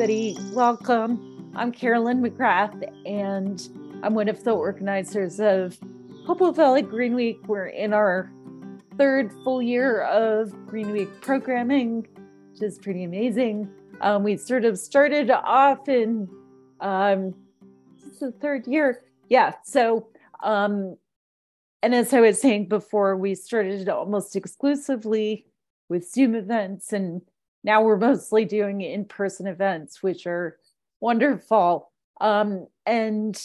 everybody. Welcome. I'm Carolyn McGrath, and I'm one of the organizers of Hopewell Valley Green Week. We're in our third full year of Green Week programming, which is pretty amazing. Um, we sort of started off in um, the third year. Yeah. So, um, and as I was saying before, we started almost exclusively with Zoom events, and now we're mostly doing in person events, which are wonderful. Um, and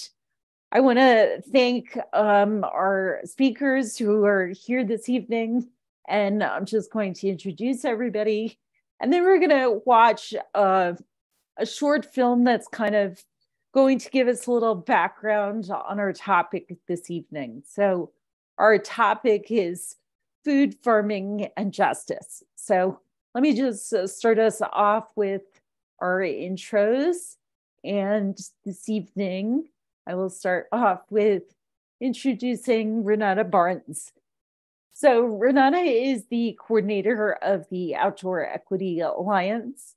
I want to thank um, our speakers who are here this evening. And I'm just going to introduce everybody. And then we're going to watch uh, a short film that's kind of going to give us a little background on our topic this evening. So, our topic is food farming and justice. So, let me just uh, start us off with our intros. And this evening, I will start off with introducing Renata Barnes. So, Renata is the coordinator of the Outdoor Equity Alliance,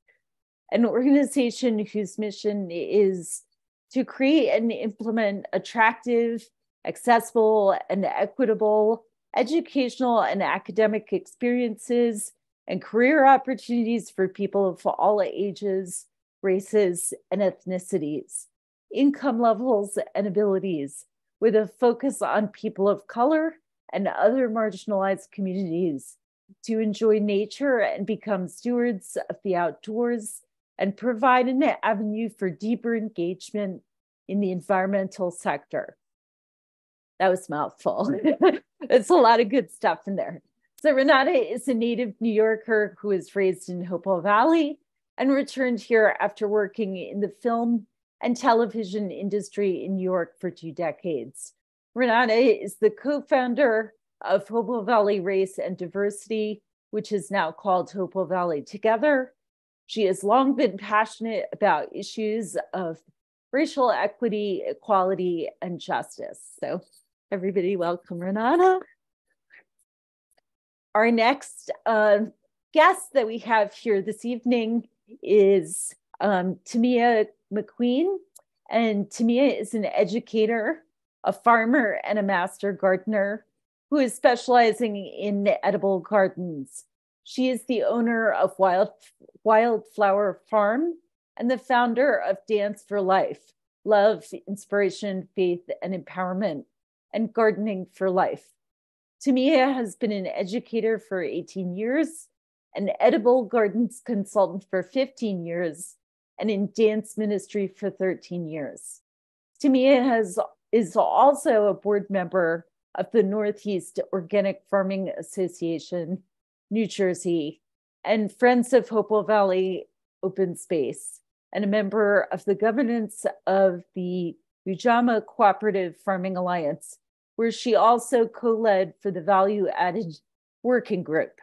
an organization whose mission is to create and implement attractive, accessible, and equitable educational and academic experiences and career opportunities for people of all ages, races, and ethnicities, income levels, and abilities, with a focus on people of color and other marginalized communities to enjoy nature and become stewards of the outdoors and provide an avenue for deeper engagement in the environmental sector. That was mouthful. it's a lot of good stuff in there. So Renata is a native New Yorker who was raised in Hopewell Valley and returned here after working in the film and television industry in New York for two decades. Renata is the co-founder of Hopewell Valley Race and Diversity, which is now called Hopewell Valley Together. She has long been passionate about issues of racial equity, equality, and justice. So everybody welcome Renata. Our next uh, guest that we have here this evening is um, Tamia McQueen. And Tamia is an educator, a farmer, and a master gardener who is specializing in edible gardens. She is the owner of Wild, Wildflower Farm and the founder of Dance for Life Love, Inspiration, Faith, and Empowerment, and Gardening for Life. Tamia has been an educator for 18 years, an edible gardens consultant for 15 years, and in dance ministry for 13 years. Tamia has, is also a board member of the Northeast Organic Farming Association, New Jersey, and Friends of Hopewell Valley Open Space, and a member of the governance of the Ujamaa Cooperative Farming Alliance, where she also co led for the Value Added Working Group.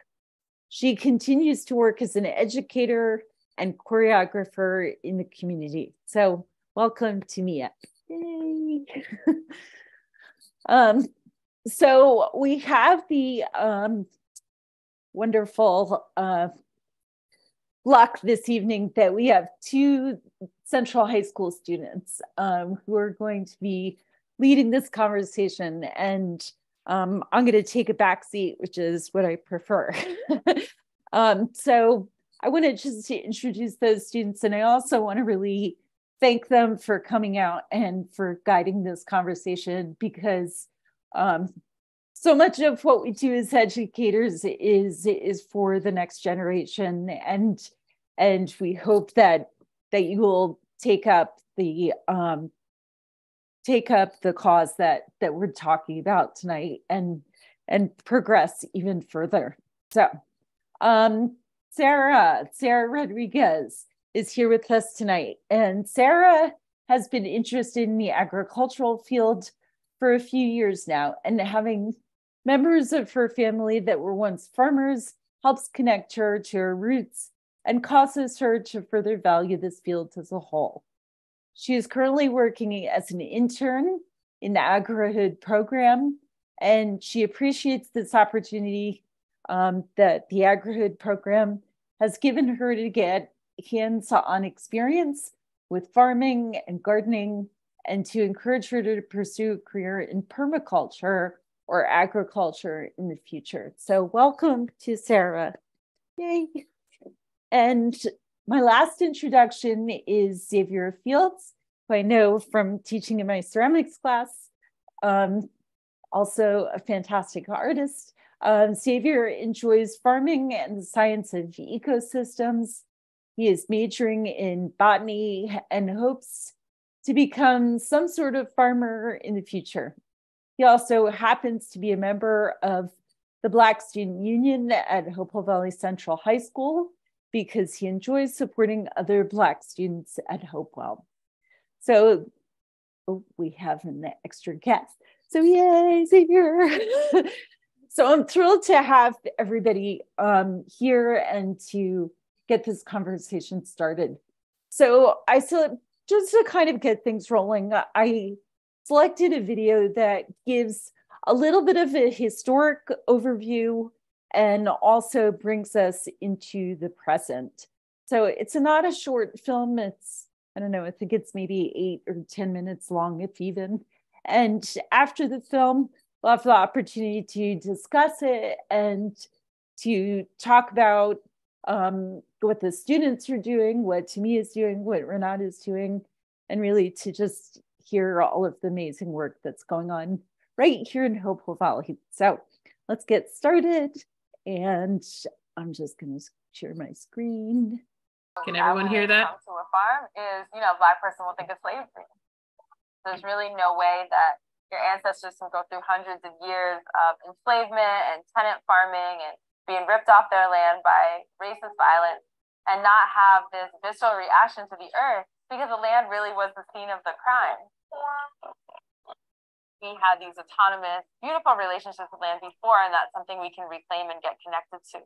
She continues to work as an educator and choreographer in the community. So, welcome to Mia. Yay. um, so, we have the um, wonderful uh, luck this evening that we have two Central High School students um, who are going to be leading this conversation and um, I'm going to take a back seat, which is what I prefer. um, so I want to just introduce those students, and I also want to really thank them for coming out and for guiding this conversation because um, so much of what we do as educators is is for the next generation, and and we hope that that you will take up the um, take up the cause that that we're talking about tonight and and progress even further. So, um, Sarah, Sarah Rodriguez is here with us tonight, and Sarah has been interested in the agricultural field for a few years now, and having members of her family that were once farmers helps connect her to her roots and causes her to further value this field as a whole. She is currently working as an intern in the AgriHood program, and she appreciates this opportunity um, that the AgriHood program has given her to get hands on experience with farming and gardening and to encourage her to pursue a career in permaculture or agriculture in the future. So, welcome to Sarah. Yay. And my last introduction is Xavier Fields, who I know from teaching in my ceramics class, um, also a fantastic artist. Um, Xavier enjoys farming and the science of ecosystems. He is majoring in botany and hopes to become some sort of farmer in the future. He also happens to be a member of the Black Student Union at Hopewell Valley Central High School because he enjoys supporting other Black students at Hopewell. So oh, we have an extra guest. So yay, Xavier. so I'm thrilled to have everybody um, here and to get this conversation started. So I still just to kind of get things rolling, I selected a video that gives a little bit of a historic overview and also brings us into the present. So it's not a short film. It's, I don't know, I think it's maybe eight or 10 minutes long, if even. And after the film, we'll have the opportunity to discuss it and to talk about um, what the students are doing, what Tami is doing, what Renata is doing, and really to just hear all of the amazing work that's going on right here in Hopewell Valley. So let's get started. And I'm just going to share my screen. Can everyone hear that? To a farm is, you know, a black person will think of slavery. There's really no way that your ancestors can go through hundreds of years of enslavement and tenant farming and being ripped off their land by racist violence and not have this visceral reaction to the earth because the land really was the scene of the crime. We had these autonomous, beautiful relationships with land before, and that's something we can reclaim and get connected to.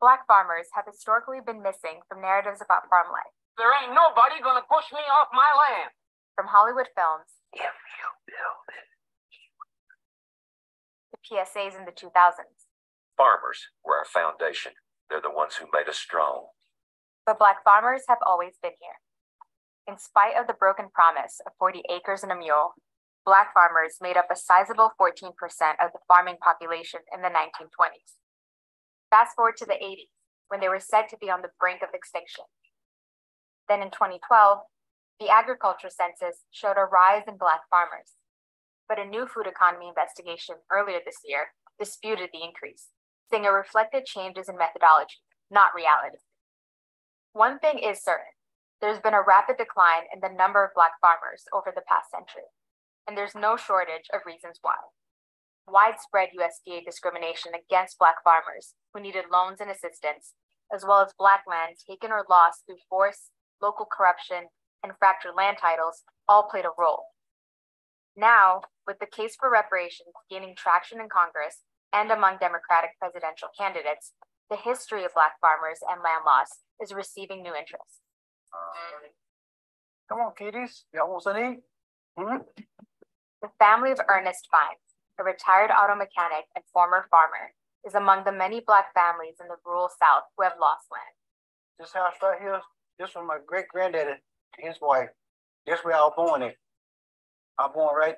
Black farmers have historically been missing from narratives about farm life. There ain't nobody gonna push me off my land. From Hollywood films, if you build it, the PSAs in the 2000s. Farmers were our foundation. They're the ones who made us strong. But Black farmers have always been here. In spite of the broken promise of 40 acres and a mule, Black farmers made up a sizable 14% of the farming population in the 1920s. Fast forward to the 80s, when they were said to be on the brink of extinction. Then in 2012, the agriculture census showed a rise in Black farmers. But a new food economy investigation earlier this year disputed the increase, saying it reflected changes in methodology, not reality. One thing is certain there's been a rapid decline in the number of Black farmers over the past century, and there's no shortage of reasons why. Widespread USDA discrimination against Black farmers who needed loans and assistance, as well as Black land taken or lost through force, local corruption, and fractured land titles all played a role. Now, with the case for reparations gaining traction in Congress and among Democratic presidential candidates, the history of Black farmers and land loss is receiving new interest. Come on, kiddies. Want some eat? Hmm? The family of Ernest Vines, a retired auto mechanic and former farmer, is among the many Black families in the rural South who have lost land. This house right here, this was my great granddaddy and his wife. This where I was born in. I was born right,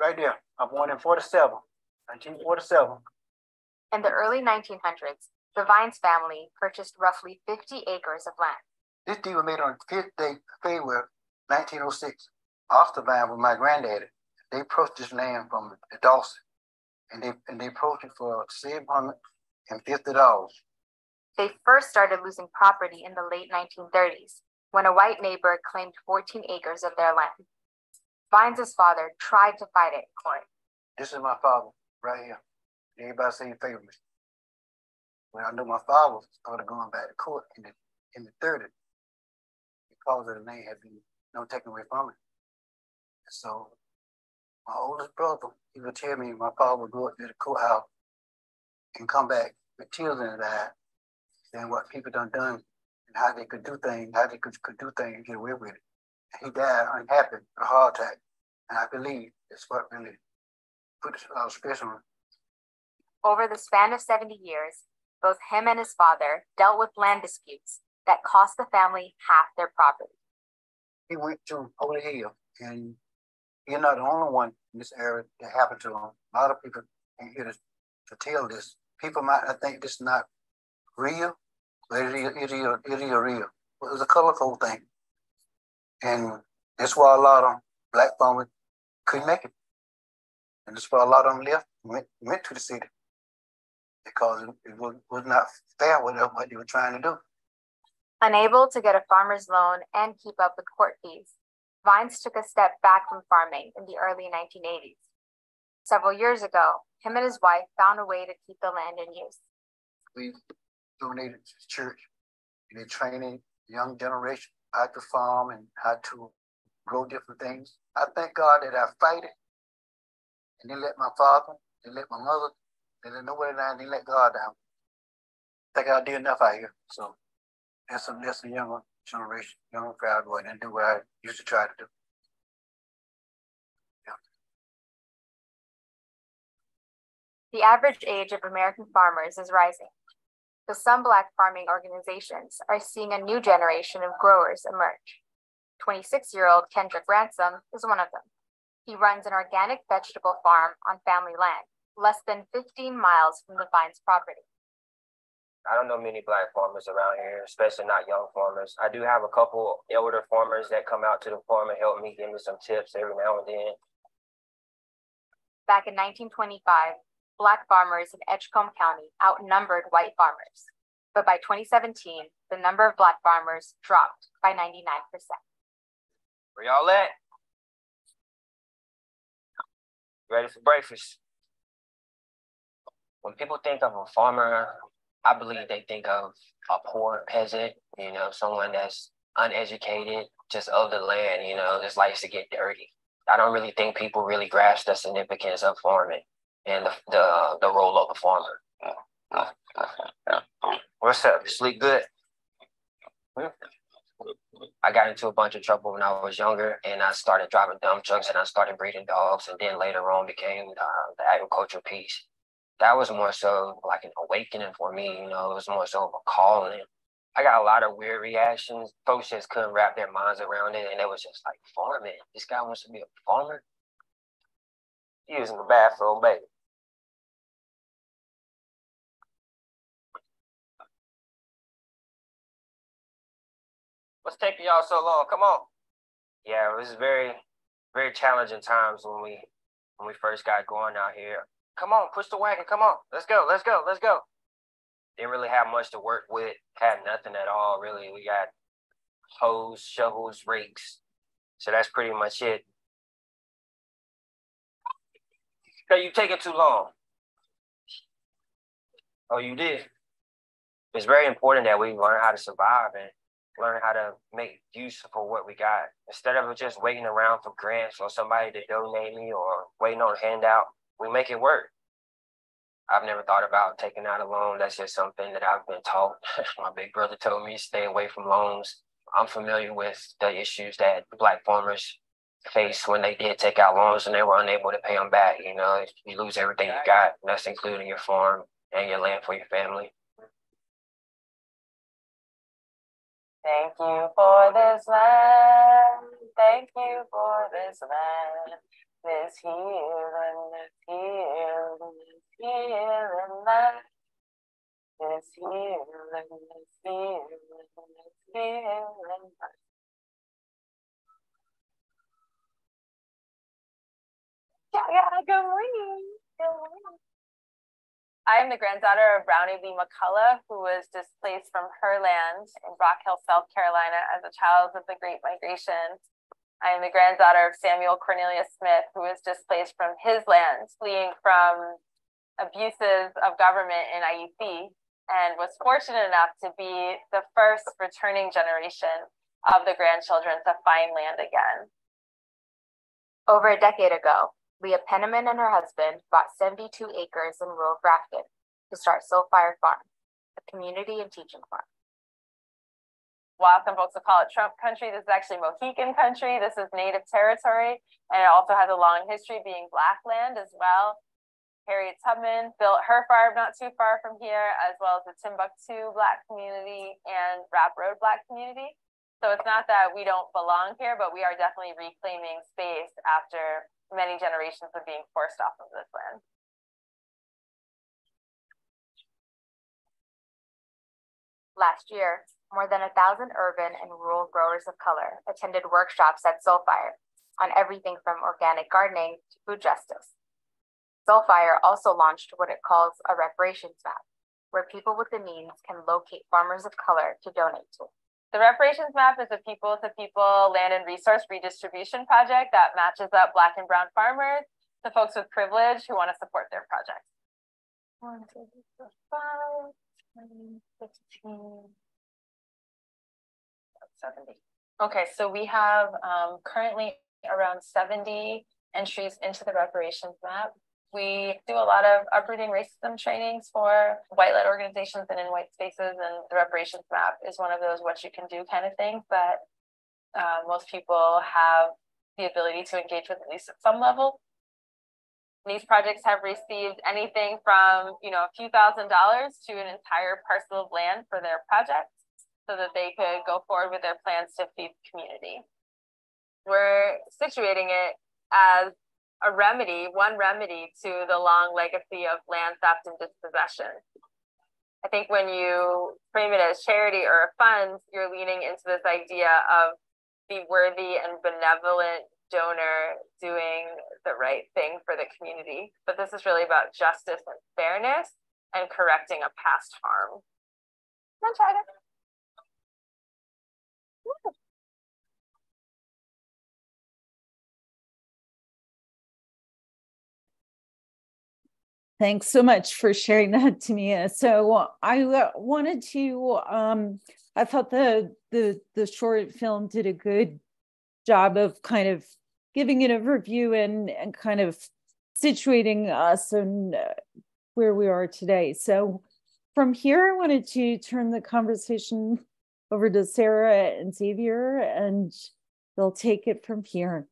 right there. I was born in 47, 1947. In the early 1900s, the Vines family purchased roughly 50 acres of land. This deal was made on the 5th day of February 1906. Ostervine with my granddaddy. They purchased land from the Dawson, and they and they purchased for seven hundred and fifty dollars. They first started losing property in the late 1930s when a white neighbor claimed 14 acres of their land. Vines' father tried to fight it in court. This is my father right here. Everybody say he favored me. When I knew my father started going back to court in the in the 30s, because of the name had been no taken away from it. So my oldest brother, he would tell me my father would go up to the courthouse and come back with tears in his eyes, what people done done and how they could do things, how they could, could do things and get away with it. And he died unhappy, a heart attack. And I believe that's what really put a stress on Over the span of 70 years, both him and his father dealt with land disputes that cost the family half their property. He went to Holy Hill, and you're not the only one in this area that happened to him. A lot of people ain't here to, to tell this. People might not think this is not real, but it is, it is, it is real. It was a colorful thing. And that's why a lot of black farmers couldn't make it. And that's why a lot of them left, went, went to the city. Because it, was, was not fair with what they were trying to do. Unable to get a farmer's loan and keep up with court fees, Vines took a step back from farming in the early 1980s. Several years ago, him and his wife found a way to keep the land in use. We donated to the church and they're training young generation how to farm and how to grow different things. I thank God that I fight it and they let my father, they let my mother, they nobody down, they let God down. I think I did enough out here. So that's a that's a younger generation, younger crowd going and do what I used to try to do. The average age of American farmers is rising. So some Black farming organizations are seeing a new generation of growers emerge. 26 year old Kendrick Ransom is one of them. He runs an organic vegetable farm on family land, less than 15 miles from the Vines property. I don't know many black farmers around here, especially not young farmers. I do have a couple elder farmers that come out to the farm and help me give me some tips every now and then. Back in 1925, black farmers in Edgecombe County outnumbered white farmers. But by 2017, the number of black farmers dropped by 99%. Where y'all at? Ready for breakfast? When people think of a farmer, I believe they think of a poor peasant, you know, someone that's uneducated, just of the land, you know, just likes to get dirty. I don't really think people really grasp the significance of farming and the the, the role of the farmer. What's up? Sleep good? I got into a bunch of trouble when I was younger, and I started driving dump trucks, and I started breeding dogs, and then later on became uh, the agricultural piece that was more so like an awakening for me. You know, it was more so of a calling. I got a lot of weird reactions. Folks just couldn't wrap their minds around it, and it was just like farming. This guy wants to be a farmer. Using the bathroom, baby. What's taking y'all so long? Come on. Yeah, it was very, very challenging times when we when we first got going out here. Come on, push the wagon. Come on. Let's go. Let's go. Let's go. Didn't really have much to work with. Had nothing at all, really. We got hoes, shovels, rakes. So that's pretty much it. So you taking too long. Oh, you did. It's very important that we learn how to survive and learn how to make use of what we got instead of just waiting around for grants or somebody to donate me or waiting on a handout we make it work. I've never thought about taking out a loan. That's just something that I've been taught. My big brother told me stay away from loans. I'm familiar with the issues that black farmers face when they did take out loans and they were unable to pay them back. You know, you lose everything you got, that's including your farm and your land for your family. Thank you for this land. Thank you for this land. This healing, this healing, this healing life. This healing, this healing, this healing life. Yeah, yeah, good morning. Good morning. I am the granddaughter of Brownie Lee McCullough, who was displaced from her land in Rock Hill, South Carolina as a child of the Great Migration I am the granddaughter of Samuel Cornelius Smith, who was displaced from his land, fleeing from abuses of government in IUC, and was fortunate enough to be the first returning generation of the grandchildren to find land again. Over a decade ago, Leah Penniman and her husband bought 72 acres in rural Grafton to start Soulfire Farm, a community and teaching farm while some folks will call it Trump country, this is actually Mohican country. This is native territory, and it also has a long history being black land as well. Harriet Tubman built her farm not too far from here, as well as the Timbuctoo Black community and Rapp Road Black community. So it's not that we don't belong here, but we are definitely reclaiming space after many generations of being forced off of this land. Last year, more than a thousand urban and rural growers of color attended workshops at Soulfire on everything from organic gardening to food justice. Soulfire also launched what it calls a reparations map, where people with the means can locate farmers of color to donate to. The reparations map is a people to people land and resource redistribution project that matches up Black and Brown farmers to folks with privilege who want to support their projects. One, two, three, four, five. 70. Okay, so we have um, currently around 70 entries into the reparations map. We do a lot of uprooting racism trainings for white-led organizations and in white spaces, and the reparations map is one of those what you can do kind of things that uh, most people have the ability to engage with at least at some level. These projects have received anything from, you know, a few thousand dollars to an entire parcel of land for their projects so that they could go forward with their plans to feed the community. We're situating it as a remedy, one remedy to the long legacy of land theft and dispossession. I think when you frame it as charity or a fund, you're leaning into this idea of the worthy and benevolent donor doing the right thing for the community. But this is really about justice and fairness and correcting a past harm. Thanks so much for sharing that, Tamia. So I wanted to, um, I thought the the the short film did a good job of kind of giving an overview and, and kind of situating us and uh, where we are today. So from here, I wanted to turn the conversation over to Sarah and Xavier, and they'll take it from here.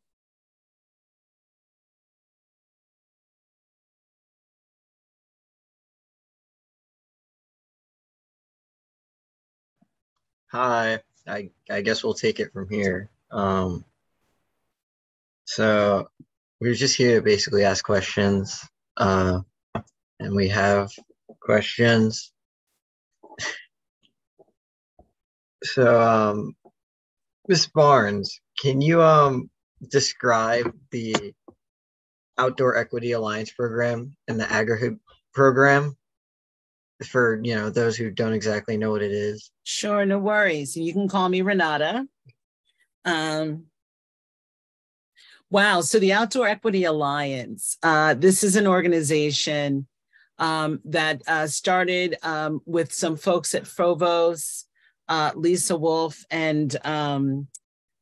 Hi, I, I guess we'll take it from here. Um, so we're just here to basically ask questions. Uh, and we have questions. So, um, Ms. Barnes, can you um, describe the Outdoor Equity Alliance program and the AgriHood program for you know those who don't exactly know what it is? Sure, no worries. You can call me Renata. Um, Wow. So the Outdoor Equity Alliance, uh, this is an organization um, that uh, started um, with some folks at FoHVOS, uh, Lisa Wolff, and um,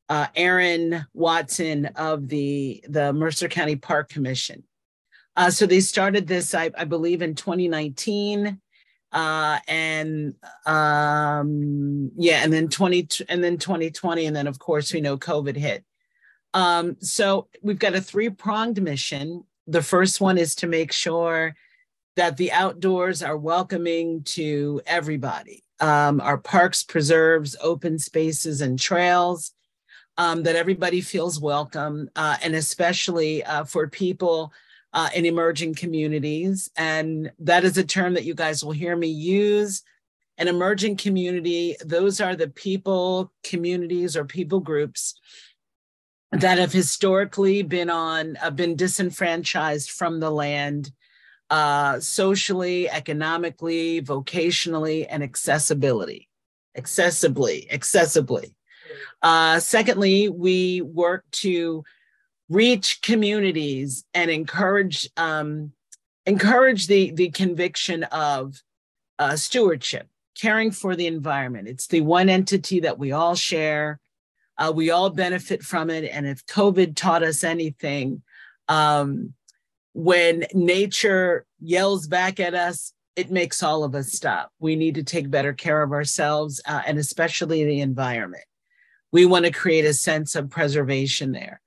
uh, Aaron Watson of the, the Mercer County Park Commission. Uh, so they started this, I, I believe, in 2019 uh and um yeah and then 20 and then 2020 and then of course we know covid hit um, so we've got a three pronged mission. The first one is to make sure that the outdoors are welcoming to everybody. Um, our parks, preserves, open spaces, and trails, um, that everybody feels welcome, uh, and especially uh, for people uh, in emerging communities. And that is a term that you guys will hear me use. An emerging community, those are the people, communities, or people groups that have historically been on uh, been disenfranchised from the land uh, socially economically vocationally and accessibility. Accessibly accessibly. Uh, secondly we work to reach communities and encourage um, encourage the the conviction of uh, stewardship caring for the environment. It's the one entity that we all share. Uh, we all benefit from it. And if COVID taught us anything, um, when nature yells back at us, it makes all of us stop. We need to take better care of ourselves uh, and especially the environment. We want to create a sense of preservation there.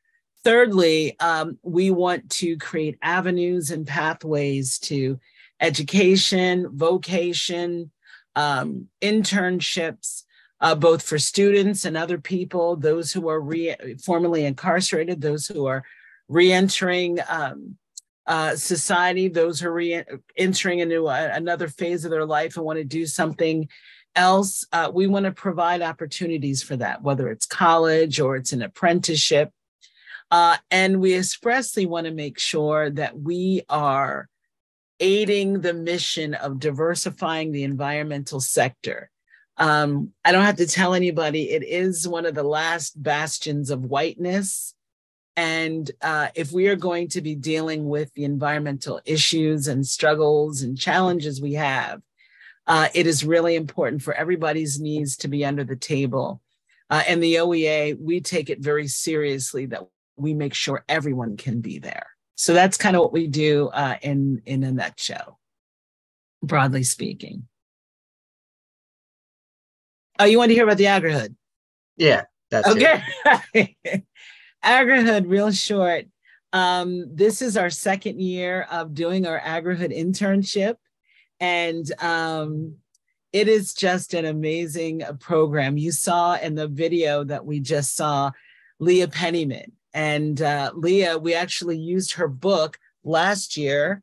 thirdly, um, we want to create avenues and pathways to education, vocation, um, internships, uh, both for students and other people, those who are re- formerly incarcerated, those who are reentering um, uh, society, those who are re- entering into another phase of their life and want to do something else. Uh, we want to provide opportunities for that, whether it's college or it's an apprenticeship. Uh, and we expressly want to make sure that we are aiding the mission of diversifying the environmental sector. Um, I don't have to tell anybody, it is one of the last bastions of whiteness. And uh, if we are going to be dealing with the environmental issues and struggles and challenges we have, uh, it is really important for everybody's needs to be under the table. Uh, and the OEA, we take it very seriously that we make sure everyone can be there. So that's kind of what we do uh, in in a nutshell, broadly speaking. Oh, you want to hear about the AgriHood? Yeah, that's okay. AgriHood, real short. Um, this is our second year of doing our AgriHood internship, and um, it is just an amazing program. You saw in the video that we just saw Leah Penniman and uh, Leah, we actually used her book last year,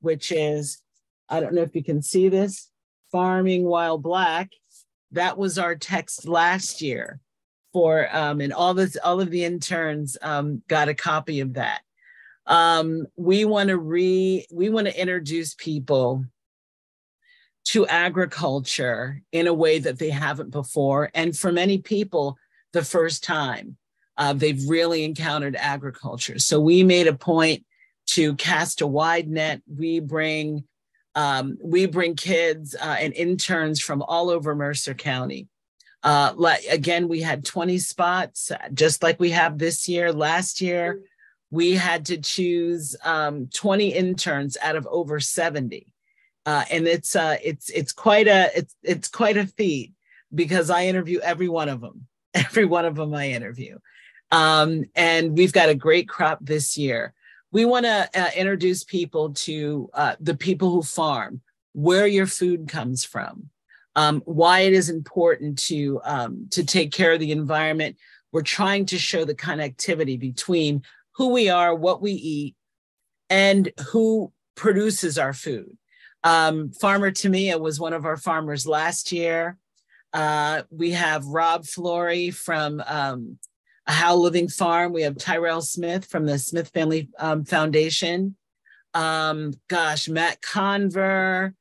which is, I don't know if you can see this, Farming While Black. That was our text last year for, um, and all this, all of the interns um, got a copy of that. Um, we want to re, we want to introduce people to agriculture in a way that they haven't before, and for many people, the first time uh, they've really encountered agriculture. So we made a point to cast a wide net. We bring um, we bring kids uh, and interns from all over Mercer County. Uh, like, again, we had 20 spots, just like we have this year. Last year, we had to choose um, 20 interns out of over 70, uh, and it's uh, it's it's quite a it's it's quite a feat because I interview every one of them. Every one of them I interview. Um, and we've got a great crop this year. We want to uh, introduce people to uh, the people who farm, where your food comes from, um, why it is important to um, to take care of the environment. We're trying to show the connectivity between who we are, what we eat, and who produces our food. Um, Farmer Tamia was one of our farmers last year. Uh, we have Rob Flory from um, a Howell Living Farm. We have Tyrell Smith from the Smith Family um, Foundation. Um, gosh, Matt Conver,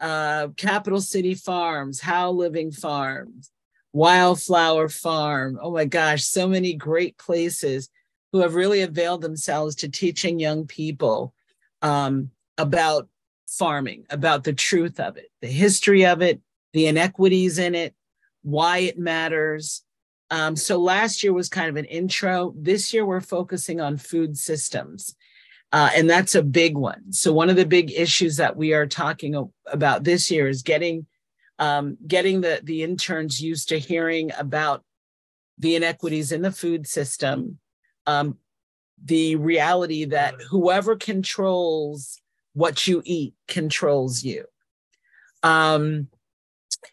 uh, Capital City Farms, Howell Living Farms, Wildflower Farm. Oh my gosh, so many great places who have really availed themselves to teaching young people um, about farming, about the truth of it, the history of it, the inequities in it, why it matters, um, so last year was kind of an intro. This year we're focusing on food systems. Uh, and that's a big one. So one of the big issues that we are talking about this year is getting um, getting the the interns used to hearing about the inequities in the food system, um, the reality that whoever controls what you eat controls you. Um,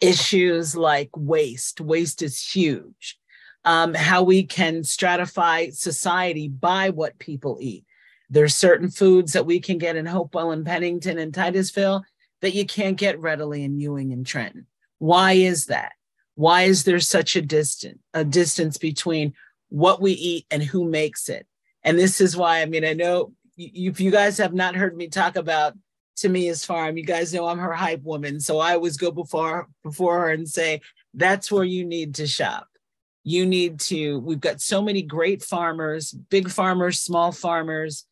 issues like waste. Waste is huge um, how we can stratify society by what people eat. There's certain foods that we can get in Hopewell and Pennington and Titusville that you can't get readily in Ewing and Trenton. Why is that? Why is there such a distance, a distance between what we eat and who makes it? And this is why, I mean, I know if you guys have not heard me talk about Tamia's farm, you guys know I'm her hype woman. So I always go before before her and say, that's where you need to shop you need to we've got so many great farmers big farmers small farmers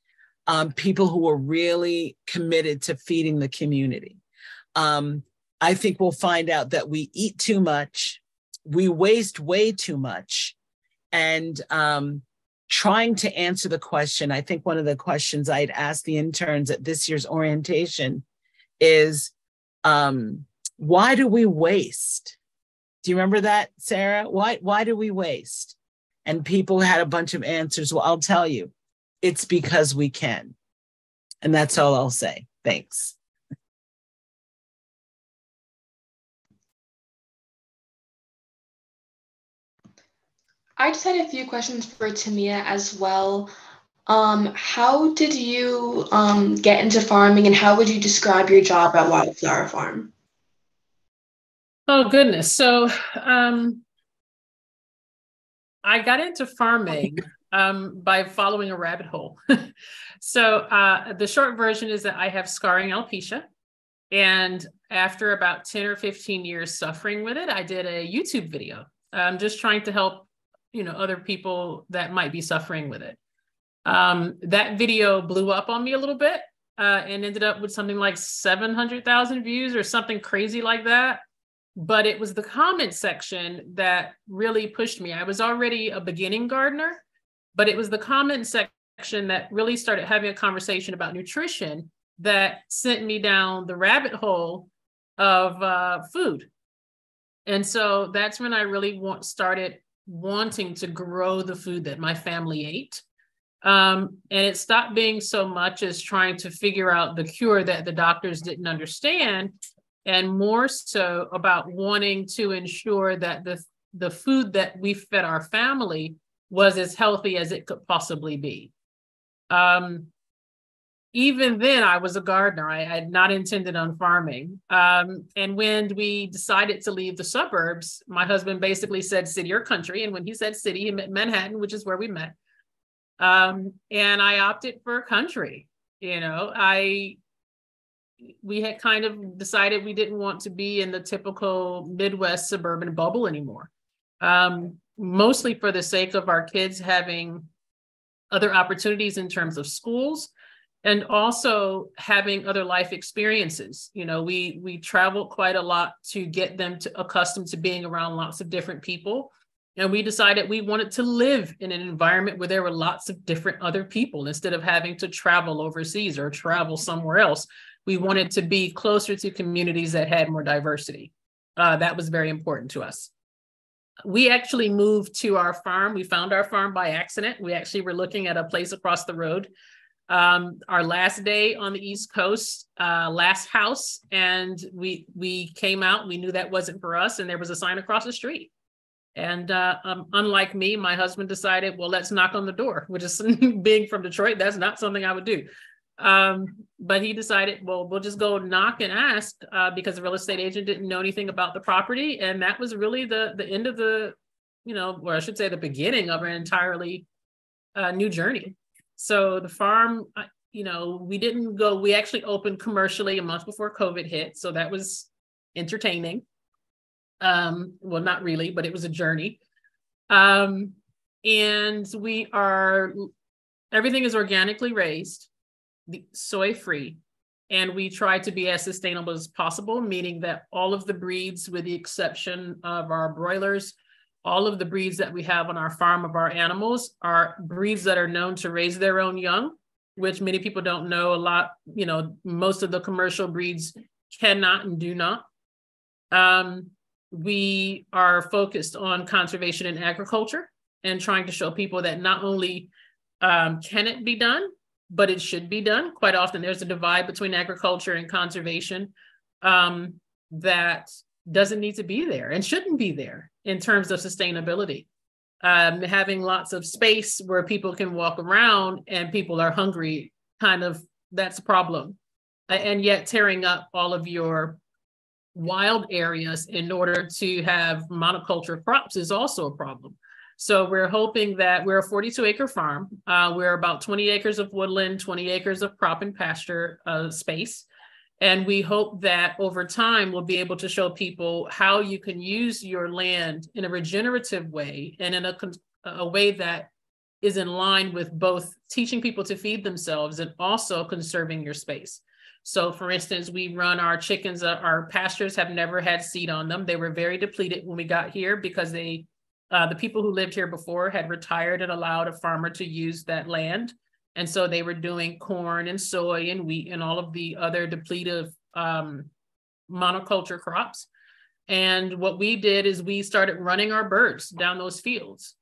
um, people who are really committed to feeding the community um, i think we'll find out that we eat too much we waste way too much and um, trying to answer the question i think one of the questions i'd asked the interns at this year's orientation is um, why do we waste do you remember that, Sarah? Why why do we waste? And people had a bunch of answers. Well, I'll tell you, it's because we can. And that's all I'll say. Thanks. I just had a few questions for Tamia as well. Um, how did you um, get into farming and how would you describe your job at Wildflower Farm? Oh, goodness. So um, I got into farming um, by following a rabbit hole. so uh, the short version is that I have scarring alopecia. And after about 10 or 15 years suffering with it, I did a YouTube video. I'm just trying to help, you know, other people that might be suffering with it. Um, that video blew up on me a little bit uh, and ended up with something like 700,000 views or something crazy like that. But it was the comment section that really pushed me. I was already a beginning gardener, but it was the comment section that really started having a conversation about nutrition that sent me down the rabbit hole of uh, food. And so that's when I really want, started wanting to grow the food that my family ate. Um, and it stopped being so much as trying to figure out the cure that the doctors didn't understand, and more so about wanting to ensure that the, the food that we fed our family was as healthy as it could possibly be. Um, even then, I was a gardener. I, I had not intended on farming. Um, and when we decided to leave the suburbs, my husband basically said city or country. And when he said city, he meant Manhattan, which is where we met. Um, and I opted for country. You know, I we had kind of decided we didn't want to be in the typical Midwest suburban bubble anymore. Um, mostly for the sake of our kids having other opportunities in terms of schools and also having other life experiences you know we we traveled quite a lot to get them to accustomed to being around lots of different people and we decided we wanted to live in an environment where there were lots of different other people instead of having to travel overseas or travel somewhere else. We wanted to be closer to communities that had more diversity. Uh, that was very important to us. We actually moved to our farm. We found our farm by accident. We actually were looking at a place across the road. Um, our last day on the East Coast, uh, last house, and we we came out. We knew that wasn't for us, and there was a sign across the street and uh, um, unlike me, my husband decided, well, let's knock on the door, which is being from Detroit, that's not something I would do. Um, but he decided, well, we'll just go knock and ask uh, because the real estate agent didn't know anything about the property. And that was really the, the end of the, you know, or I should say the beginning of an entirely uh, new journey. So the farm, uh, you know, we didn't go, we actually opened commercially a month before COVID hit. So that was entertaining. Um, well, not really, but it was a journey. Um, and we are, everything is organically raised, soy free, and we try to be as sustainable as possible, meaning that all of the breeds, with the exception of our broilers, all of the breeds that we have on our farm of our animals are breeds that are known to raise their own young, which many people don't know a lot. You know, most of the commercial breeds cannot and do not. Um, we are focused on conservation and agriculture and trying to show people that not only um, can it be done, but it should be done. Quite often, there's a divide between agriculture and conservation um, that doesn't need to be there and shouldn't be there in terms of sustainability. Um, having lots of space where people can walk around and people are hungry, kind of that's a problem. And yet, tearing up all of your wild areas in order to have monoculture crops is also a problem. So we're hoping that we're a 42 acre farm. Uh, we're about 20 acres of woodland, 20 acres of crop and pasture uh, space. And we hope that over time we'll be able to show people how you can use your land in a regenerative way and in a, a way that is in line with both teaching people to feed themselves and also conserving your space. So for instance, we run our chickens, uh, our pastures have never had seed on them. They were very depleted when we got here because they, uh, the people who lived here before had retired and allowed a farmer to use that land. And so they were doing corn and soy and wheat and all of the other depletive um, monoculture crops. And what we did is we started running our birds down those fields.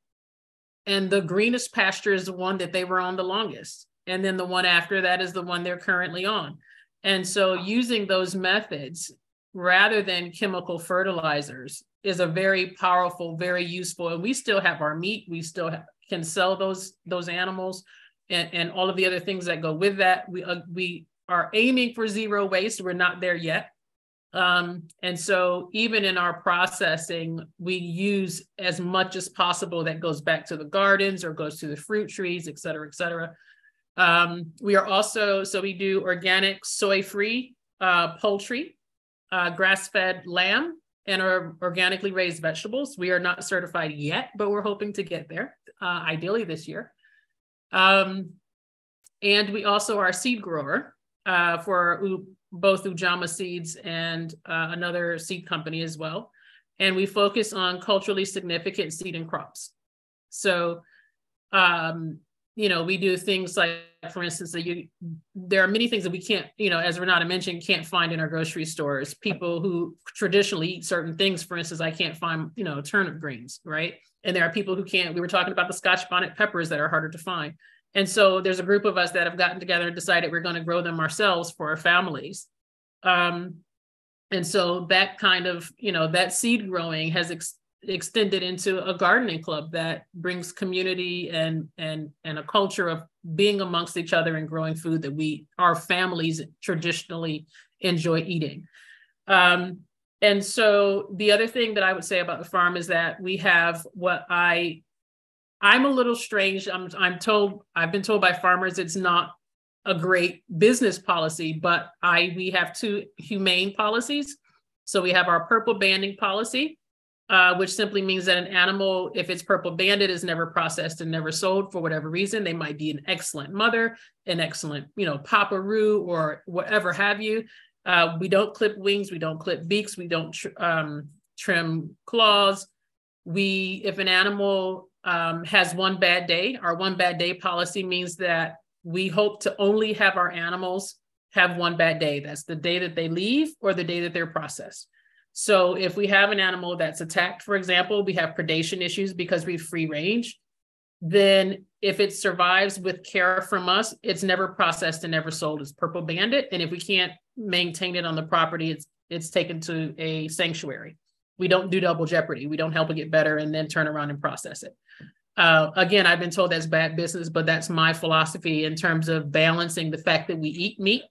and the greenest pasture is the one that they were on the longest. And then the one after that is the one they're currently on. And so using those methods rather than chemical fertilizers is a very powerful, very useful. And we still have our meat. We still have, can sell those those animals, and, and all of the other things that go with that. We uh, we are aiming for zero waste. We're not there yet. Um, and so even in our processing, we use as much as possible that goes back to the gardens or goes to the fruit trees, et cetera, et cetera. Um, we are also, so we do organic soy-free uh, poultry, uh, grass-fed lamb, and our organically raised vegetables. We are not certified yet, but we're hoping to get there, uh, ideally this year. Um, and we also are a seed grower uh, for both Ujamaa Seeds and uh, another seed company as well. And we focus on culturally significant seed and crops. So, um, you know, we do things like, for instance, that you, there are many things that we can't, you know, as Renata mentioned, can't find in our grocery stores. People who traditionally eat certain things, for instance, I can't find, you know, turnip greens, right? And there are people who can't. We were talking about the Scotch bonnet peppers that are harder to find. And so there's a group of us that have gotten together and decided we're going to grow them ourselves for our families. Um, and so that kind of, you know, that seed growing has ex- extended into a gardening club that brings community and and and a culture of being amongst each other and growing food that we our families traditionally enjoy eating. Um, and so the other thing that I would say about the farm is that we have what I I'm a little strange. I'm I'm told I've been told by farmers it's not a great business policy, but I we have two humane policies. So we have our purple banding policy, uh, which simply means that an animal, if it's purple banded, is never processed and never sold for whatever reason. They might be an excellent mother, an excellent, you know, papa paparoo or whatever have you. Uh, we don't clip wings, we don't clip beaks, we don't tr- um, trim claws. We, if an animal um, has one bad day. Our one bad day policy means that we hope to only have our animals have one bad day. That's the day that they leave or the day that they're processed. So if we have an animal that's attacked, for example, we have predation issues because we free range, then if it survives with care from us, it's never processed and never sold as purple banded. And if we can't maintain it on the property, it's it's taken to a sanctuary. We don't do double jeopardy. We don't help it get better and then turn around and process it. Uh, again, I've been told that's bad business, but that's my philosophy in terms of balancing the fact that we eat meat.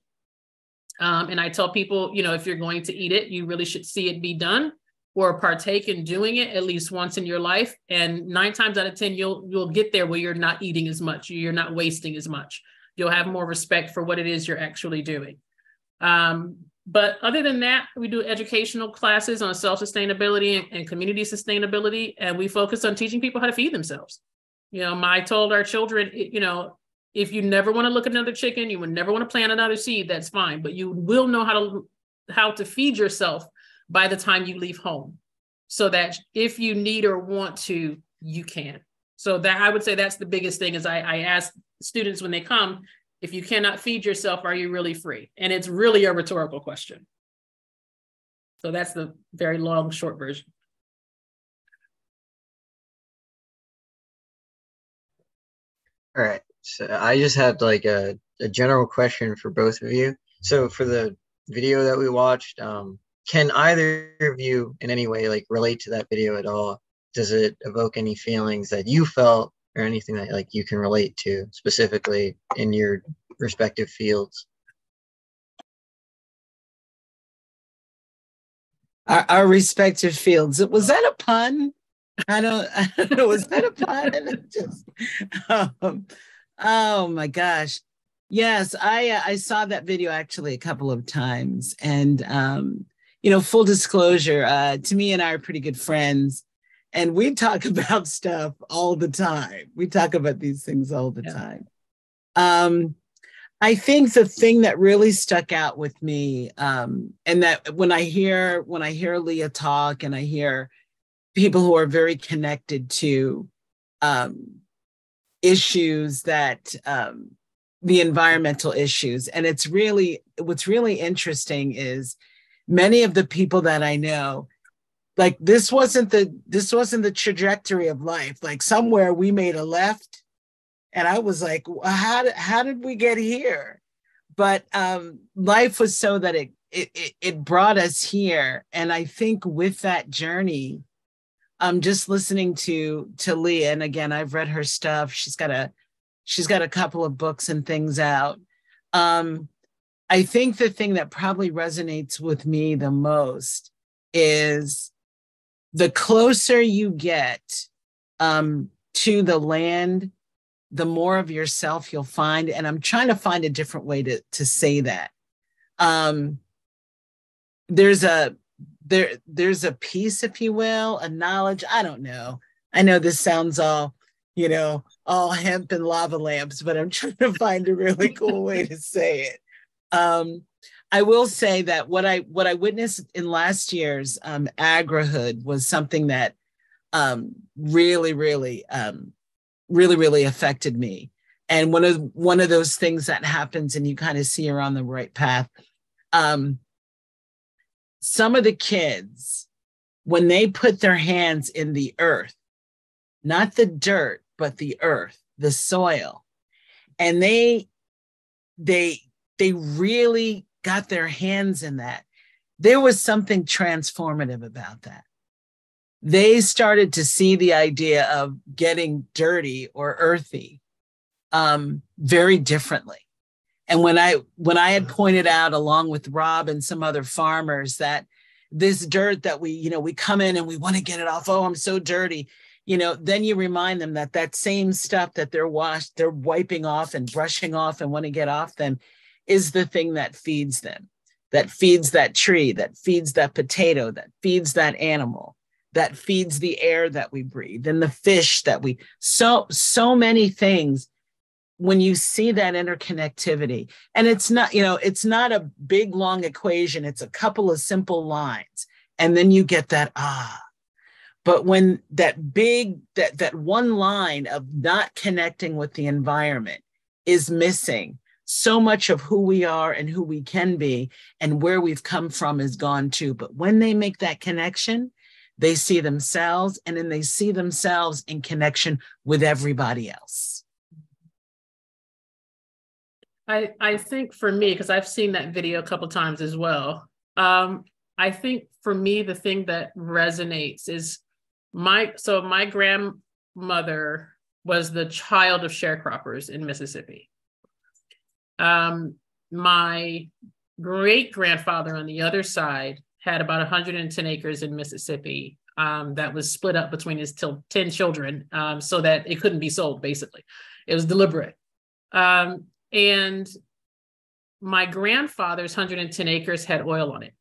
Um, and I tell people, you know, if you're going to eat it, you really should see it be done or partake in doing it at least once in your life. And nine times out of ten, you'll you'll get there where you're not eating as much, you're not wasting as much. You'll have more respect for what it is you're actually doing. Um, but other than that, we do educational classes on self-sustainability and, and, community sustainability, and we focus on teaching people how to feed themselves. You know, I told our children, you know, if you never want to look at another chicken, you would never want to plant another seed, that's fine, but you will know how to how to feed yourself by the time you leave home. So that if you need or want to, you can. So that I would say that's the biggest thing is I, I ask students when they come, if you cannot feed yourself, are you really free? And it's really a rhetorical question. So that's the very long, short version. All right. So I just had like a, a general question for both of you. So for the video that we watched, um, can either of you in any way like relate to that video at all? Does it evoke any feelings that you felt or anything that like you can relate to specifically in your respective fields? Our, our respective fields. Was that a pun? I don't, I don't know. Was that a pun? Just, um, oh my gosh. Yes, I uh, I saw that video actually a couple of times, and um, you know, full disclosure, uh, Tamia and I are pretty good friends, and we talk about stuff all the time. We talk about these things all the yeah. time. Um, I think the thing that really stuck out with me, um, and that when I hear when I hear Leah talk, and I hear people who are very connected to um, issues that um, the environmental issues, and it's really what's really interesting is many of the people that I know like this wasn't the this wasn't the trajectory of life. Like somewhere we made a left and i was like how did, how did we get here? But um life was so that it it it brought us here. And i think with that journey um just listening to to leah and again i've read her stuff she's got a she's got a couple of books and things out um i think the thing that probably resonates with me the most is the closer you get um, to the land, the more of yourself you'll find. And I'm trying to find a different way to, to say that. Um, there's a there there's a piece, if you will, a knowledge. I don't know. I know this sounds all, you know, all hemp and lava lamps, but I'm trying to find a really cool way to say it. Um, I will say that what I what I witnessed in last year's um, Agrihood was something that um, really, really, um, really, really affected me. And one of one of those things that happens, and you kind of see you're on the right path. Um, some of the kids, when they put their hands in the earth, not the dirt, but the earth, the soil, and they they they really got their hands in that, there was something transformative about that. They started to see the idea of getting dirty or earthy um, very differently. And when I when I had pointed out along with Rob and some other farmers that this dirt that we you know we come in and we want to get it off oh i'm so dirty you know then you remind them that that same stuff that they're washed they're wiping off and brushing off and want to get off them is the thing that feeds them, that feeds that tree, that feeds that potato, that feeds that animal, that feeds the air that we breathe and the fish that we so so many things when you see that interconnectivity and it's not you know it's not a big long equation it's a couple of simple lines and then you get that ah but when that big that that one line of not connecting with the environment is missing so much of who we are and who we can be and where we've come from is gone too. But when they make that connection, they see themselves and then they see themselves in connection with everybody else. I, I think for me, because I've seen that video a couple times as well. Um, I think for me, the thing that resonates is my so my grandmother was the child of sharecroppers in Mississippi. Um, my great grandfather on the other side had about 110 acres in Mississippi um, that was split up between his t- 10 children um, so that it couldn't be sold, basically. It was deliberate. Um, and my grandfather's 110 acres had oil on it,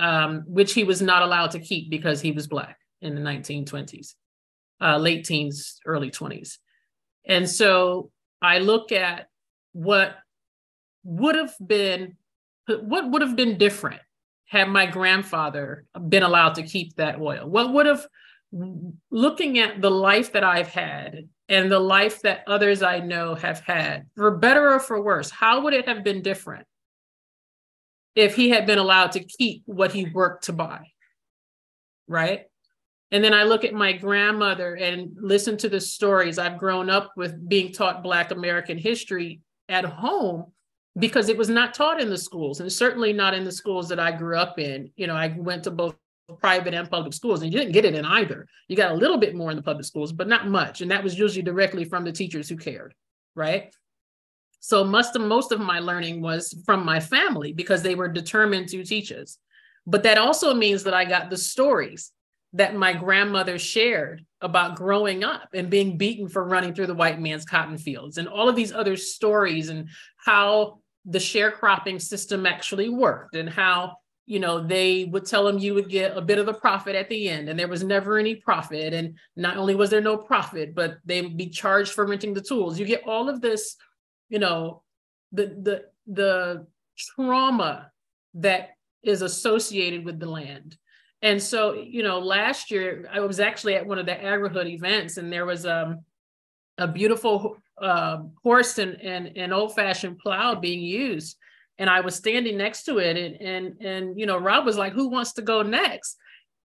um, which he was not allowed to keep because he was Black in the 1920s, uh, late teens, early 20s. And so I look at what would have been what would have been different had my grandfather been allowed to keep that oil what would have looking at the life that i've had and the life that others i know have had for better or for worse how would it have been different if he had been allowed to keep what he worked to buy right and then I look at my grandmother and listen to the stories. I've grown up with being taught Black American history at home because it was not taught in the schools and certainly not in the schools that I grew up in. You know, I went to both private and public schools and you didn't get it in either. You got a little bit more in the public schools, but not much. And that was usually directly from the teachers who cared, right? So most of, most of my learning was from my family because they were determined to teach us. But that also means that I got the stories that my grandmother shared about growing up and being beaten for running through the white man's cotton fields and all of these other stories and how the sharecropping system actually worked and how you know they would tell them you would get a bit of a profit at the end and there was never any profit and not only was there no profit but they would be charged for renting the tools you get all of this you know the the the trauma that is associated with the land and so, you know, last year I was actually at one of the agrihood events, and there was um, a beautiful uh, horse and, and an old fashioned plow being used. And I was standing next to it, and and and you know, Rob was like, "Who wants to go next?"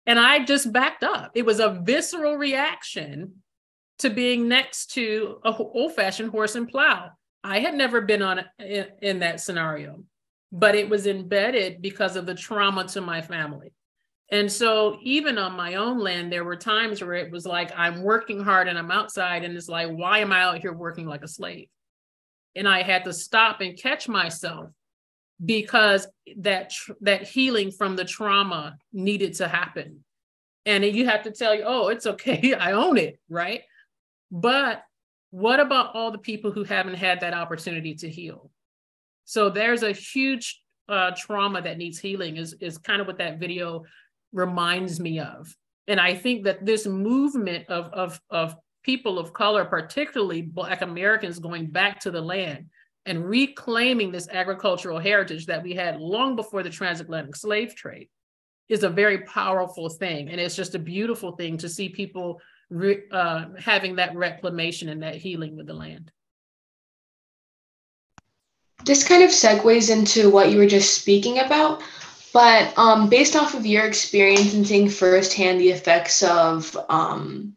And I just backed up. It was a visceral reaction to being next to a old fashioned horse and plow. I had never been on in, in that scenario, but it was embedded because of the trauma to my family. And so, even on my own land, there were times where it was like, I'm working hard and I'm outside, and it's like, why am I out here working like a slave? And I had to stop and catch myself because that that healing from the trauma needed to happen. And you have to tell you, oh, it's okay, I own it, right? But what about all the people who haven't had that opportunity to heal? So there's a huge uh, trauma that needs healing. Is is kind of what that video reminds me of. And I think that this movement of, of, of people of color, particularly Black Americans, going back to the land and reclaiming this agricultural heritage that we had long before the transatlantic slave trade is a very powerful thing. And it's just a beautiful thing to see people re, uh, having that reclamation and that healing with the land. This kind of segues into what you were just speaking about. But um, based off of your experience and seeing firsthand the effects of um,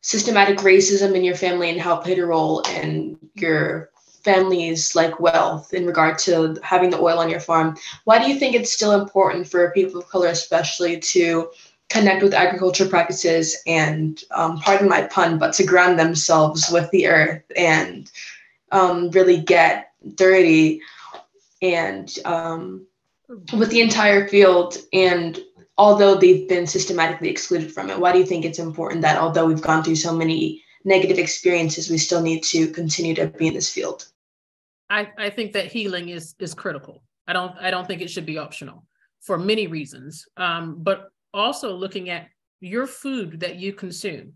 systematic racism in your family and how it played a role in your family's like wealth in regard to having the oil on your farm, why do you think it's still important for people of color, especially, to connect with agriculture practices and, um, pardon my pun, but to ground themselves with the earth and um, really get dirty and um, with the entire field and although they've been systematically excluded from it? Why do you think it's important that although we've gone through so many negative experiences we still need to continue to be in this field. I, I think that healing is is critical. I don't i don't think it should be optional for many reasons. Um, but also looking at your food that you consume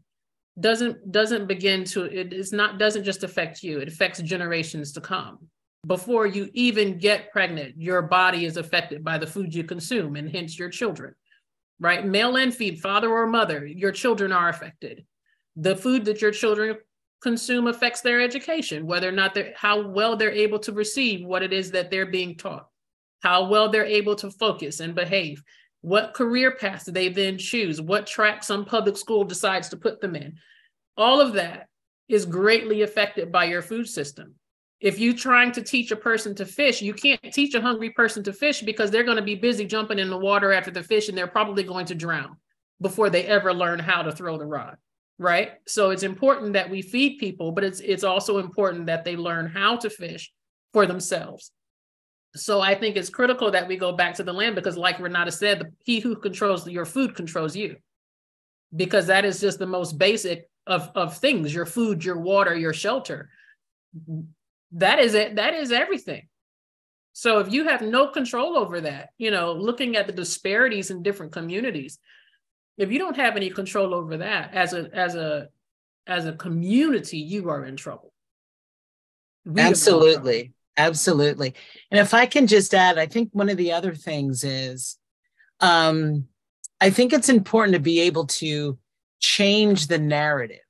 doesn't doesn't begin to it is not doesn't just affect you. It affects generations to come. Before you even get pregnant, your body is affected by the food you consume and hence your children, right? Male and feed, father or mother, your children are affected. The food that your children consume affects their education, whether or not they're, how well they're able to receive what it is that they're being taught, how well they're able to focus and behave, what career path they then choose, what track some public school decides to put them in. All of that is greatly affected by your food system if you're trying to teach a person to fish, you can't teach a hungry person to fish because they're going to be busy jumping in the water after the fish and they're probably going to drown before they ever learn how to throw the rod. Right. So it's important that we feed people, but it's it's also important that they learn how to fish for themselves. So I think it's critical that we go back to the land because, like Renata said, the, he who controls your food controls you. Because that is just the most basic of, of things your food, your water, your shelter that is it that is everything so if you have no control over that you know looking at the disparities in different communities if you don't have any control over that as a as a as a community you are in trouble we absolutely trouble. absolutely and if i can just add i think one of the other things is um i think it's important to be able to change the narrative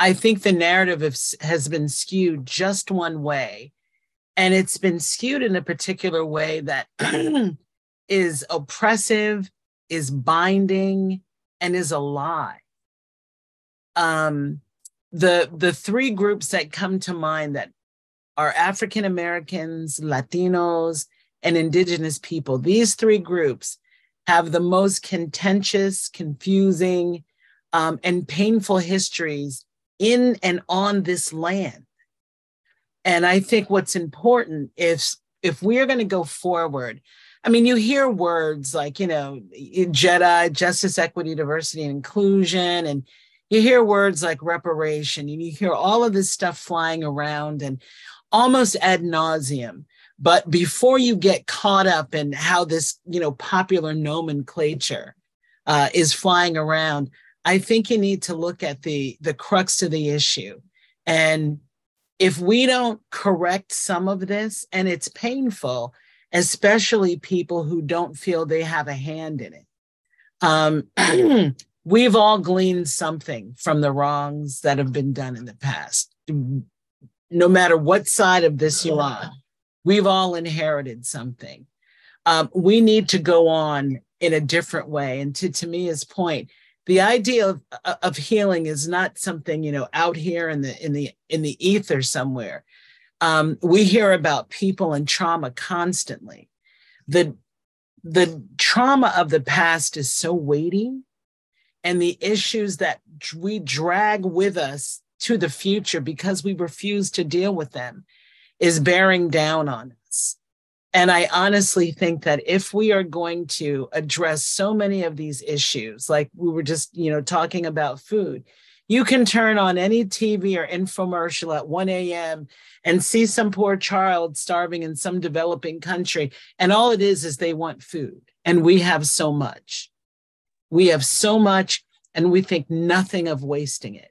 I think the narrative has been skewed just one way. And it's been skewed in a particular way that is oppressive, is binding, and is a lie. Um, the, the three groups that come to mind that are African Americans, Latinos, and Indigenous people, these three groups have the most contentious, confusing, um, and painful histories in and on this land. And I think what's important is if we're going to go forward, I mean, you hear words like, you know, JEDI, justice, equity, diversity, and inclusion, and you hear words like reparation, and you hear all of this stuff flying around and almost ad nauseum. But before you get caught up in how this, you know, popular nomenclature uh, is flying around, I think you need to look at the the crux of the issue. And if we don't correct some of this, and it's painful, especially people who don't feel they have a hand in it. Um, we've all gleaned something from the wrongs that have been done in the past. No matter what side of this you're we've all inherited something. Um, we need to go on in a different way. And to, to Mia's point, the idea of, of healing is not something, you know, out here in the in the in the ether somewhere. Um, we hear about people and trauma constantly. The the trauma of the past is so weighty and the issues that we drag with us to the future because we refuse to deal with them is bearing down on us. And I honestly think that if we are going to address so many of these issues, like we were just, you know, talking about food, you can turn on any TV or infomercial at 1 a.m. and see some poor child starving in some developing country. And all it is is they want food. And we have so much. We have so much, and we think nothing of wasting it.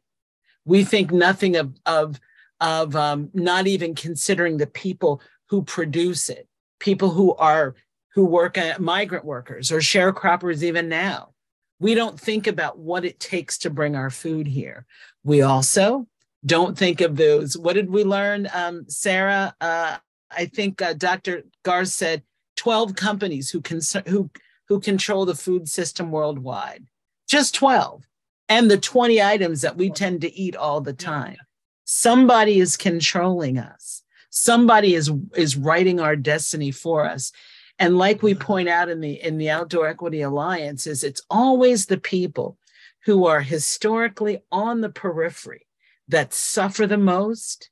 We think nothing of, of, of um, not even considering the people who produce it, people who are who work at migrant workers or sharecroppers even now. We don't think about what it takes to bring our food here. We also don't think of those. What did we learn, um, Sarah? Uh, I think uh, Dr. Garth said 12 companies who, can, who who control the food system worldwide. Just 12. And the 20 items that we tend to eat all the time. Somebody is controlling us. Somebody is is writing our destiny for us. And like we point out in the in the Outdoor Equity Alliance, is it's always the people who are historically on the periphery that suffer the most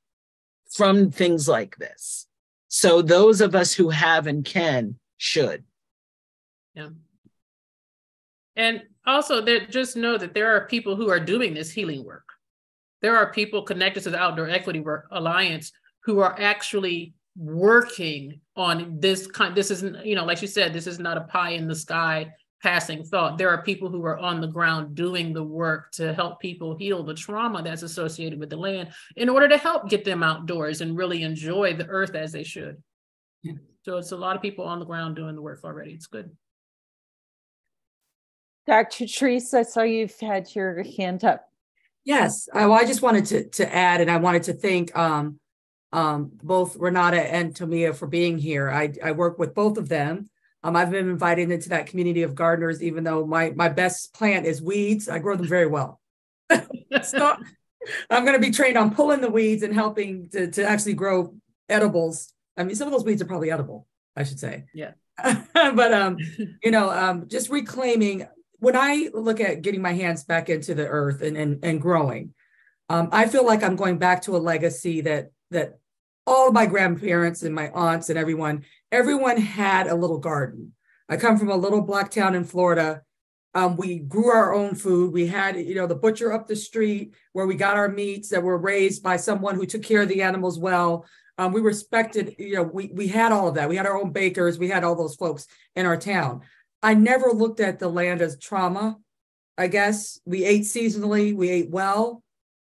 from things like this. So those of us who have and can should. Yeah. And also, that just know that there are people who are doing this healing work. There are people connected to the Outdoor Equity work, Alliance who are actually working on this kind. This isn't, you know, like you said, this is not a pie in the sky passing thought. There are people who are on the ground doing the work to help people heal the trauma that's associated with the land in order to help get them outdoors and really enjoy the earth as they should. So it's a lot of people on the ground doing the work already. It's good. Dr. Teresa, I saw you've had your hand up. Yes, I, well, I just wanted to to add, and I wanted to thank um, um, both Renata and Tamia for being here. I, I work with both of them. Um, I've been invited into that community of gardeners, even though my my best plant is weeds. I grow them very well. so I'm going to be trained on pulling the weeds and helping to to actually grow edibles. I mean, some of those weeds are probably edible, I should say. Yeah. but um, you know, um, just reclaiming when I look at getting my hands back into the earth and and, and growing, um, I feel like I'm going back to a legacy that that all my grandparents and my aunts and everyone, everyone had a little garden. I come from a little black town in Florida. Um, we grew our own food. We had, you know, the butcher up the street where we got our meats that were raised by someone who took care of the animals well. Um, we respected, you know, we we had all of that. We had our own bakers. We had all those folks in our town. I never looked at the land as trauma. I guess we ate seasonally, we ate well,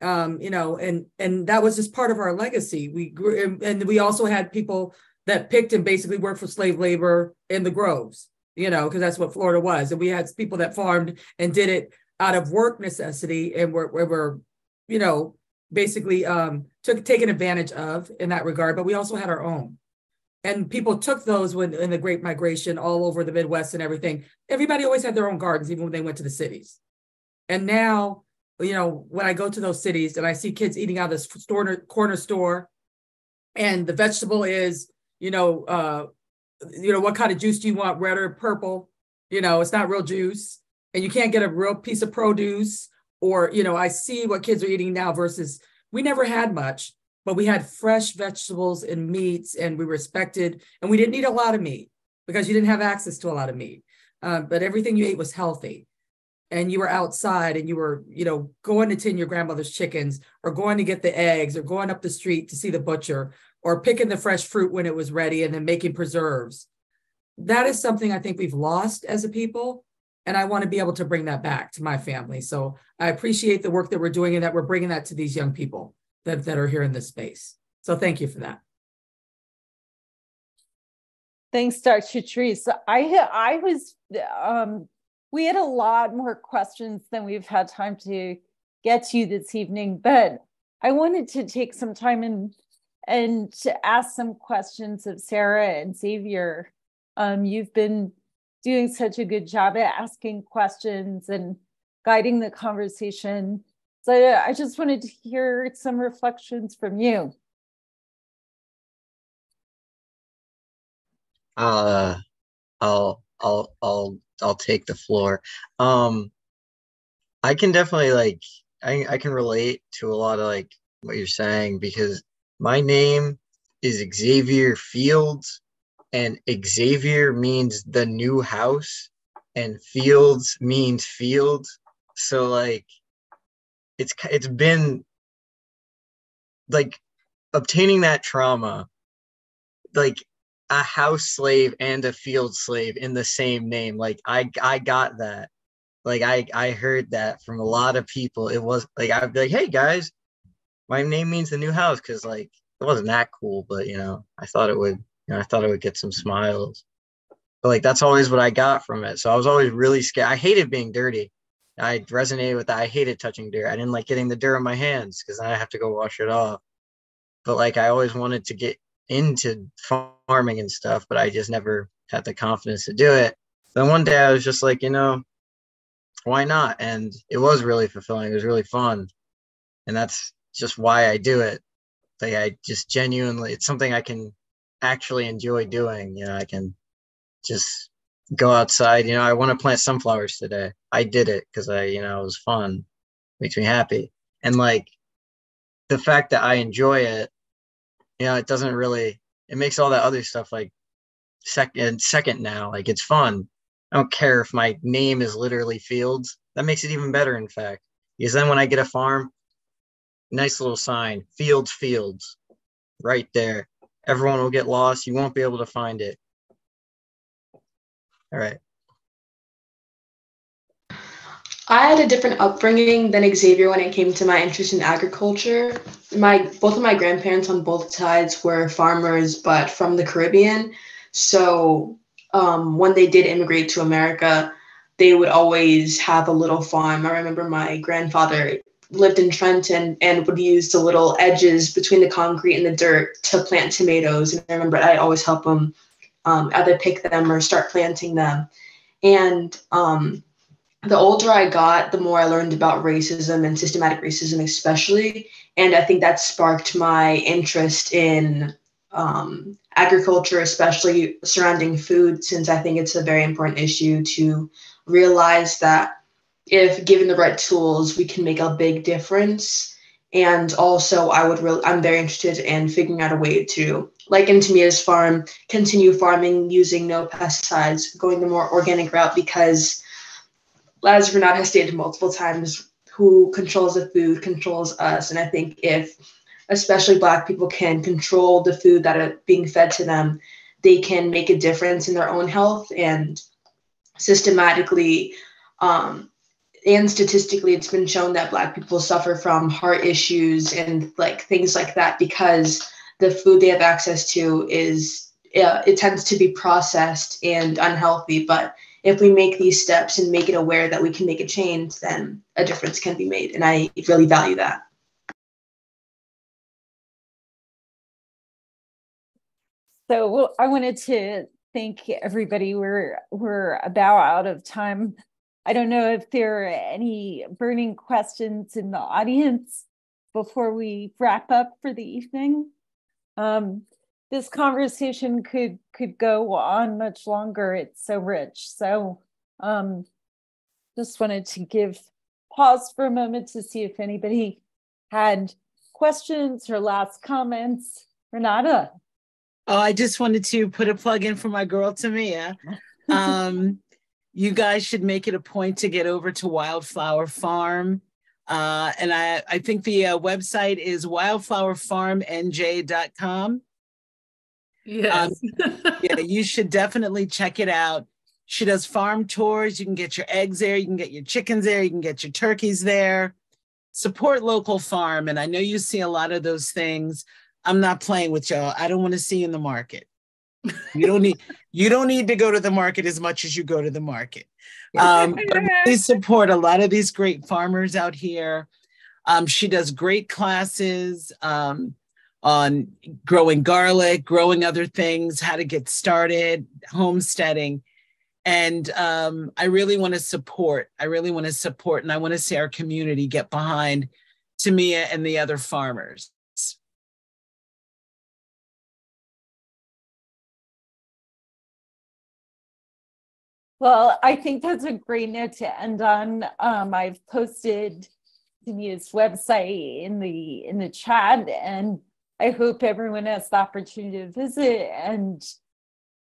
um, you know, and and that was just part of our legacy. We grew, and, and we also had people that picked and basically worked for slave labor in the groves, you know, because that's what Florida was. And we had people that farmed and did it out of work necessity and were, were you know, basically um, took taken advantage of in that regard. But we also had our own and people took those when in the great migration all over the midwest and everything everybody always had their own gardens even when they went to the cities and now you know when i go to those cities and i see kids eating out of the store, corner store and the vegetable is you know uh you know what kind of juice do you want red or purple? You know it's not real juice and you can't get a real piece of produce or you know i see what kids are eating now versus we never had much but we had fresh vegetables and meats and we respected and we didn't eat a lot of meat because you didn't have access to a lot of meat. Um, but everything you ate was healthy and you were outside and you were you know going to tin your grandmother's chickens or going to get the eggs or going up the street to see the butcher or picking the fresh fruit when it was ready and then making preserves that is something i think we've lost as a people and i want to be able to bring that back to my family so i appreciate the work that we're doing and that we're bringing that to these young people that, that are here in this space. So thank you for that. Thanks, Dr. Teresa. I I was um, we had a lot more questions than we've had time to get to this evening, but I wanted to take some time and and to ask some questions of Sarah and Xavier. Um, you've been doing such a good job at asking questions and guiding the conversation. So I just wanted to hear some reflections from you. Uh, I'll I'll I'll I'll take the floor. Um, I can definitely like I I can relate to a lot of like what you're saying because my name is Xavier Fields, and Xavier means the new house, and Fields means fields. So like, it's it's been like obtaining that trauma, like a house slave and a field slave in the same name. Like I I got that. Like I I heard that from a lot of people. It was like I'd be like, hey guys, my name means the new house because like it wasn't that cool, but you know, I thought it would, you know, I thought it would get some smiles. But like that's always what I got from it. So I was always really scared. I hated being dirty. I resonated with that. I hated touching dirt. I didn't like getting the dirt on my hands because I have to go wash it off. But like I always wanted to get into farming and stuff, but I just never had the confidence to do it. Then one day I was just like, you know, why not? And it was really fulfilling. It was really fun. And that's just why I do it. Like I just genuinely, it's something I can actually enjoy doing. You know, I can just go outside. You know, I want to plant sunflowers today. I did it because I, you know, it was fun, makes me happy. And like the fact that I enjoy it you know, it doesn't really it makes all that other stuff like second second now. Like it's fun. I don't care if my name is literally Fields. That makes it even better, in fact. Because then when I get a farm, nice little sign, Fields Fields, right there. Everyone will get lost. You won't be able to find it. All right. I had a different upbringing than Xavier when it came to my interest in agriculture. My both of my grandparents on both sides were farmers, but from the Caribbean. So um, when they did immigrate to America, they would always have a little farm. I remember my grandfather lived in Trenton and would use the little edges between the concrete and the dirt to plant tomatoes. And I remember I always help him um, either pick them or start planting them. And um, the older I got, the more I learned about racism and systematic racism, especially. And I think that sparked my interest in um, agriculture, especially surrounding food, since I think it's a very important issue to realize that if given the right tools, we can make a big difference. And also, I would really, I'm very interested in figuring out a way to, like in Tamia's farm, continue farming using no pesticides, going the more organic route because as Renata has stated multiple times, who controls the food controls us. And I think if especially Black people can control the food that are being fed to them, they can make a difference in their own health and systematically um, and statistically it's been shown that black people suffer from heart issues and like things like that because the food they have access to is uh, it tends to be processed and unhealthy but if we make these steps and make it aware that we can make a change, then a difference can be made. And I really value that. So I wanted to thank everybody. We're we're about out of time. I don't know if there are any burning questions in the audience before we wrap up for the evening. Um, this conversation could could go on much longer. It's so rich. So um just wanted to give pause for a moment to see if anybody had questions or last comments. Renata. Oh, I just wanted to put a plug in for my girl Tamia. Um, you guys should make it a point to get over to Wildflower Farm. Uh, and I, I think the uh, website is wildflowerfarmnj.com. Yes. Um, yeah, you should definitely check it out. She does farm tours. You can get your eggs there. You can get your chickens there. You can get your turkeys there. Support local farm. And I know you see a lot of those things. I'm not playing with y'all. I don't want to see you in the market. You don't need you don't need to go to the market as much as you go to the market. Um, please support a lot of these great farmers out here. Um, she does great classes. Um, on growing garlic, growing other things, how to get started, homesteading. and um, I really want to support. I really want to support, and I want to see our community get behind Tamia and the other farmers. Well, I think that's a great note to end on. Um, I've posted Tamia's website in the in the chat, and I hope everyone has the opportunity to visit and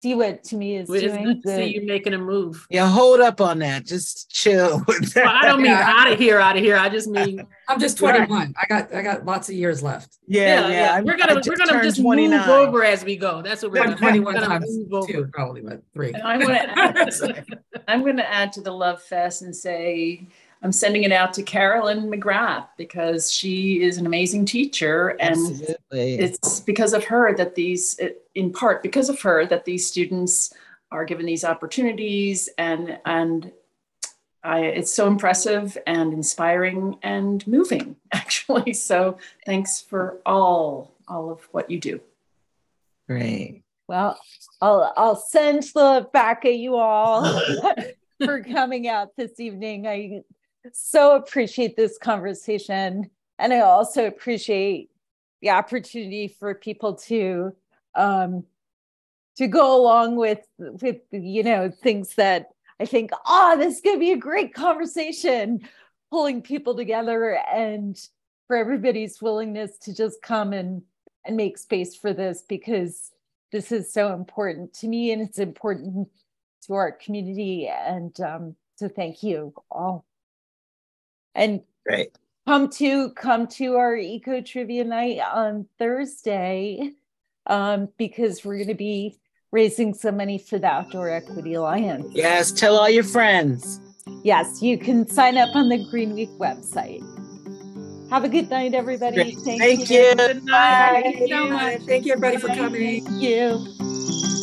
see what Tamia is Well, doing. good to The- see you making a move. Yeah, hold up on that. Just chill. Well, I don't mean Yeah. out of here, out of here. I just mean I'm just 21. I got I got lots of years left. Yeah, yeah. I'm- We're gonna just we're gonna just 29. move over as we go. That's what we're gonna 21 we're gonna times move over. two, probably, but three. And I want to add, I'm going to add to the love fest and say I'm sending it out to Carolyn McGrath because she is an amazing teacher, and Absolutely. it's because of her that these, in part because of her, that these students are given these opportunities, and and I, it's so impressive and inspiring and moving, actually. So thanks for all all of what you do. Great. Well, I'll I'll send the back at you all for coming out this evening. I so appreciate this conversation, and I also appreciate the opportunity for people to um, to go along with with you know things that I think, oh, this is to be a great conversation, pulling people together and for everybody's willingness to just come and and make space for this because this is so important to me and it's important to our community. And um, so thank you all. And Great. come to come to our eco trivia night on Thursday um, because we're going to be raising some money for the Outdoor Equity Alliance. Yes, tell all your friends. Yes, you can sign up on the Green Week website. Have a good night, everybody. Thank, Thank you. you. Good night. Bye. Thank you so much. Thank you, everybody, for coming. Thank you.